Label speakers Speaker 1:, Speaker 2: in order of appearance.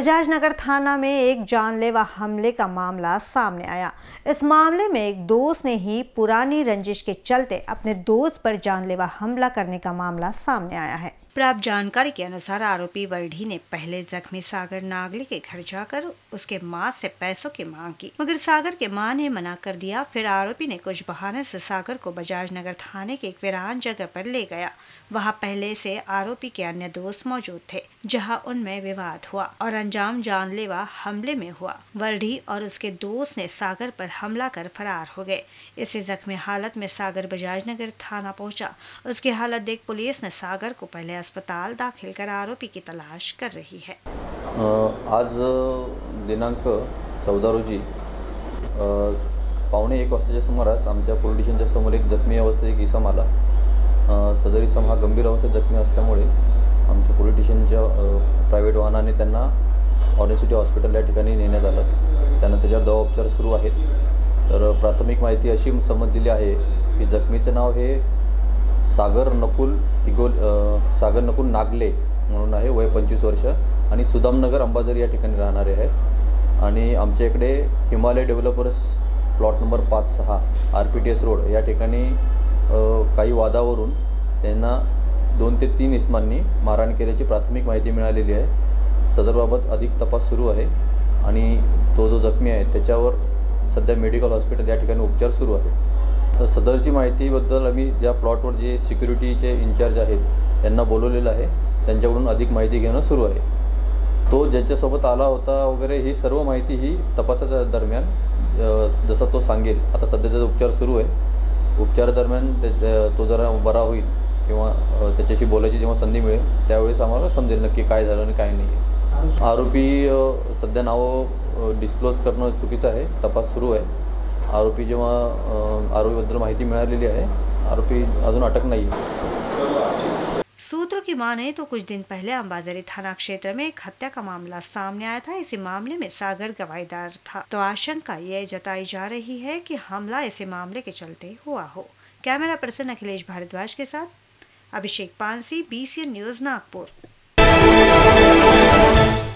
Speaker 1: बजाज नगर थाना में एक जानलेवा हमले का मामला सामने आया। इस मामले में एक दोस्त ने ही पुरानी रंजिश के चलते अपने दोस्त पर जानलेवा हमला करने का मामला सामने आया है। प्राप्त जानकारी के अनुसार आरोपी वर्ढी ने पहले जख्मी सागर नागले के घर जाकर उसके माँ से पैसों की मांग की। मगर सागर के माँ ने मना कर दिया, फिर आरोपी ने कुछ बहाने से सागर को बजाज नगर थाने के एक वीरान जगह पर ले गया। वहाँ पहले से आरोपी के अन्य दोस्त मौजूद थे, जहाँ उनमें विवाद हुआ और अंजाम जानलेवा हमले में हुआ। वर्ढी और उसके दोस्त ने सागर पर हमला कर फरार हो गए। इसे जख्मी हालत में सागर बजाज नगर थाना पहुँचा। उसकी हालत देख पुलिस ने सागर को पहले अस्पताल दाखिल कर आरोपी की तलाश कर रही है।
Speaker 2: आज दिनांक चौदा रोजी पावणे एक वाजताच्या सुमारास आमच्या पोलीस स्टेशनच्या समोर एक जखमी अवस्थेत एक इसम आला. सदर इसम हा गंभीर अवस्थेत जखमी असल्यामुळे आमच्या पोलीस स्टेशनच्या प्रायव्हेट वाहनाने त्यांना ऑर्निसिटी हॉस्पिटल या ठिकाणी नेण्यात आलं. त्यांना त्याच्यावर दवा उपचार सुरू आहेत. तर प्राथमिक माहिती अशी समजलेली आहे की जखमीचं नाव हे सागर नकुल इगोल सागर नकुल नागले म्हणून आहे वय पंचवीस वर्ष. आणि सुदामनगर अंबाझरी या ठिकाणी राहणारे आहेत. आणि आमच्या इकडे हिमालय डेव्हलपर्स प्लॉट नंबर पाच सहा R P T S road या ठिकाणी काही वादावरून त्यांना दोन ते तीन इस्मांनी मारहाण केल्याची प्राथमिक माहिती मिळालेली आहे. सदरबाबत अधिक तपास सुरू आहे. आणि तो जो जखमी आहे त्याच्यावर सध्या मेडिकल हॉस्पिटल या ठिकाणी उपचार सुरू आहे तर सदरची माहितीबद्दल आम्ही ज्या प्लॉटवर जे सिक्युरिटीचे इन्चार्ज आहेत त्यांना बोलवलेलं आहे त्यांच्याकडून अधिक माहिती घेणं सुरू आहे. तो ज्यांच्यासोबत आला होता वगैरे ही सर्व माहिती ही तपासाच्या दरम्यान जसा तो सांगेल आता सध्या त्याचा उपचार सुरू आहे उपचारादरम्यान त्या- तो जरा बरा होईल किंवा त्याच्याशी बोलायची जेव्हा संधी मिळेल त्यावेळेस आम्हाला समजेल नक्की काय झालं आणि काय नाही. आहे आरोपी सध्या नावं डिस्क्लोज करणं चुकीचं आहे तपास सुरू आहे. आरोपी जेव्हा अ, आरोपीबद्दल माहिती मिळालेली आहे आरोपी अजून अटक नाही
Speaker 1: सूत्रों की माने तो कुछ दिन पहले अंबाजरी थाना क्षेत्र में एक हत्या का मामला सामने आया था। इसी मामले में सागर गवाहीदार था। तो आशंका ये जताई जा रही है कि हमला इसी मामले के चलते हुआ हो। कैमरा पर्सन अखिलेश भारद्वाज के साथ अभिषेक पानसी बी न्यूज़ नागपुर।